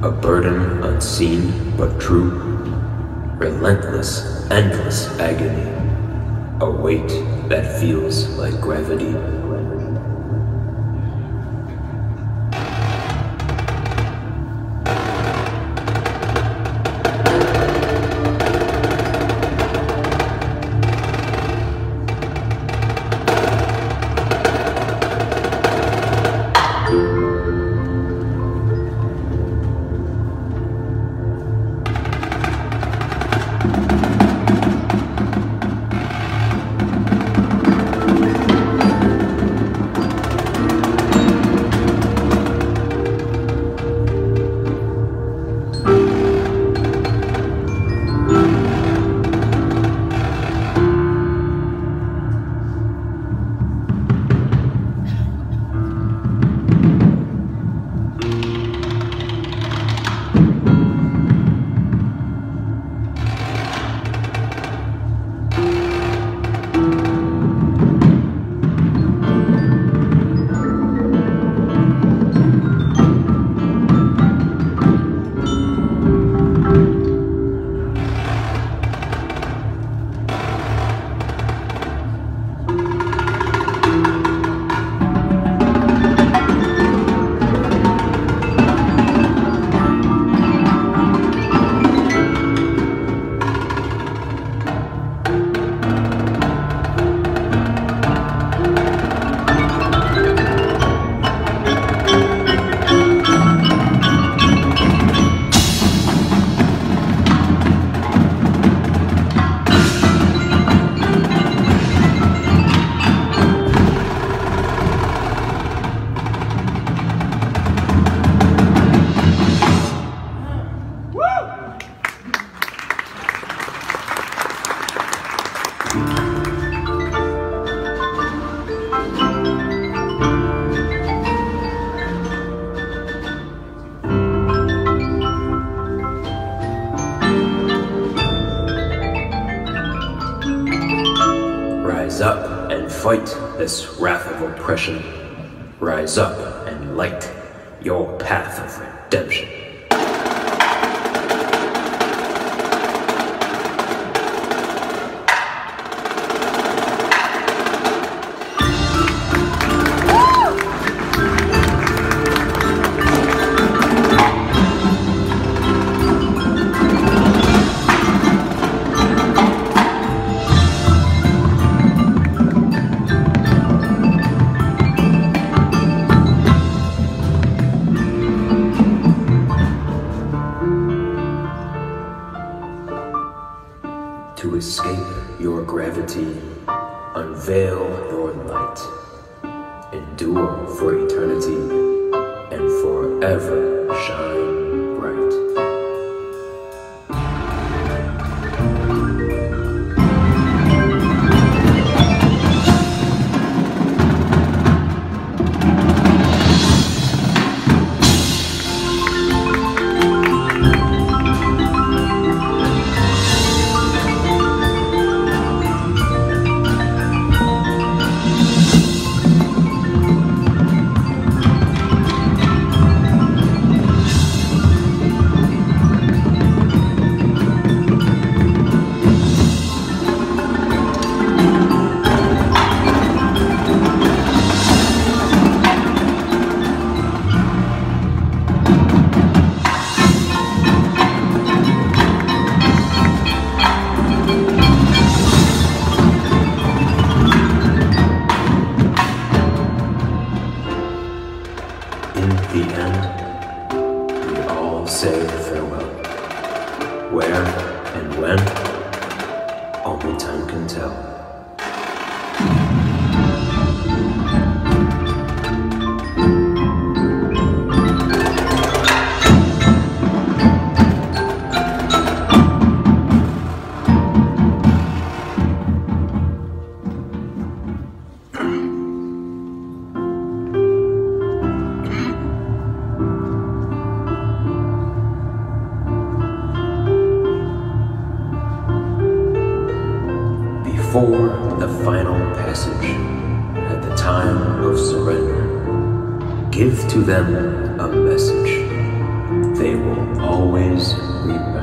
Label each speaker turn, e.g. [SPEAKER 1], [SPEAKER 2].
[SPEAKER 1] A burden unseen but true. Relentless, endless agony. A weight that feels like gravity. Rise up and fight this wrath of oppression. Rise up and light your path of redemption. Escape your gravity, unveil your light. Endure for eternity and forever shine Where and when, only time can tell. for the final passage at the time of surrender. Give to them a message they will always remember.